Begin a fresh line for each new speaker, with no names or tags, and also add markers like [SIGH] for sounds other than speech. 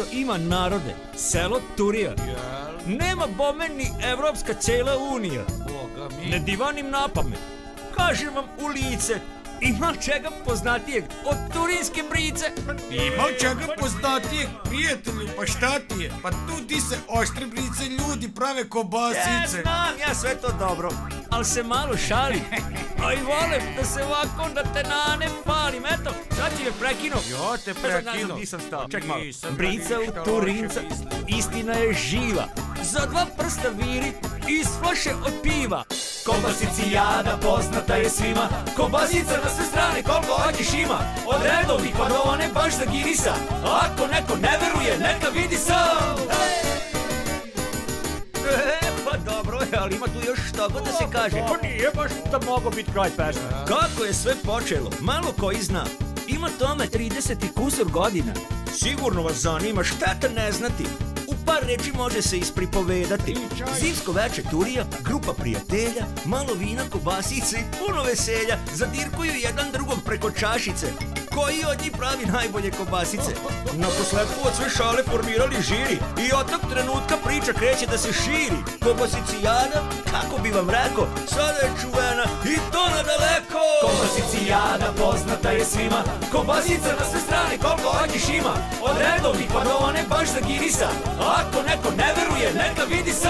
što ima narode, selo Turija. Nema bome ni Evropska cijela unija.
Boga mi.
Ne divanim na pamet. Kažem vam u lice, ima čega poznatijeg od turinske brice.
Ima čega poznatijeg, prijatelju, pa šta ti je? Pa tu ti se oštre brice ljudi prave
Ja
kobasice.
znam, ja sve to dobro, ali se malo šalim. [LAUGHS] A i volim da se ovako na te nane palim. Eto, sad si me prekinuo.
Jo, te
Sad ne znam
prekinuo.
di sam stao. Ček malo.
Nisam
Brica
da
u Turinca, istina je živa. Za dva prsta viri iz flaše od piva. Kobasicijada poznata je svima, kobasica na sve strane koliko hoćeš ima. Od redovnih pa do one baš za girisa. Ako neko ne veruje, neka vidi sam. [LAUGHS] ali ima tu još što god da se kaže.
Pa nije baš da mogo biti kraj pesme.
Kako je sve počelo? Malo koji zna. Ima tome 30 i kusur godina. Sigurno vas zanima šta te ne znati. U par reči može se ispripovedati. Zimsko veče turija, grupa prijatelja, malo vina, kobasice i puno veselja zadirkuju jedan drugom preko čašice. Koji od njih pravi najbolje kobasice? Na posledku od sve šale formirali žiri i od tog trenutka priča kreće da se širi. Kobasicijada, kako bi vam rekao, sada je čuvena i to nadaleko. Kobasicijada poznata je svima, kobasica na sve strane koliko hoćeš ima. Od redovnih pa do one baš za girisa, ako neko ne veruje, neka vidi sam.